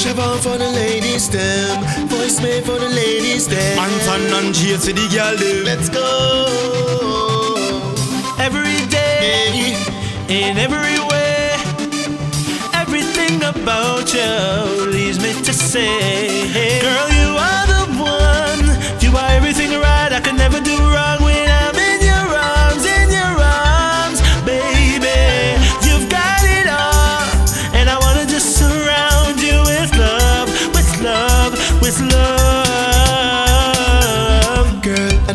Chevaughn for the ladies, them. voice Voicemail for the ladies, them. Anton and Chase for the girl them. Let's go. Every day, in every way, everything about you leads me to say,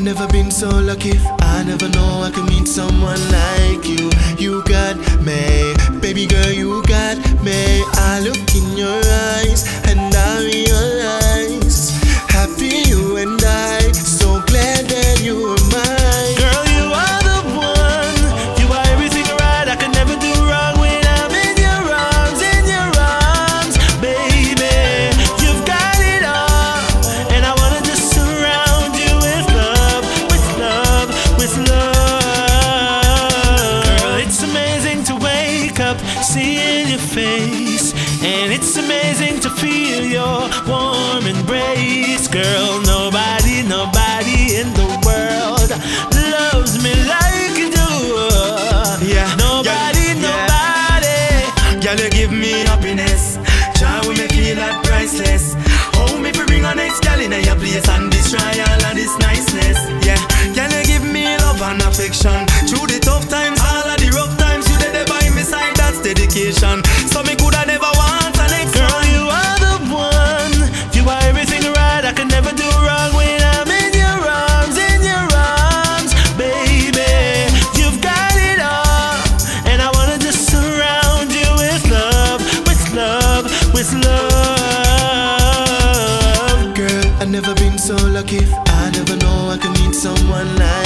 never been so lucky. I never know I could meet someone like you. You got me, baby girl, up seeing your face, and it's amazing to feel your warm embrace, girl. Nobody, nobody in the world loves me like you do. Yeah, Nobody, yeah, nobody. Girl, you give me happiness. Child, we me feel like priceless. Hold me for bring a next girl in your place and lucky. I never know I could meet someone like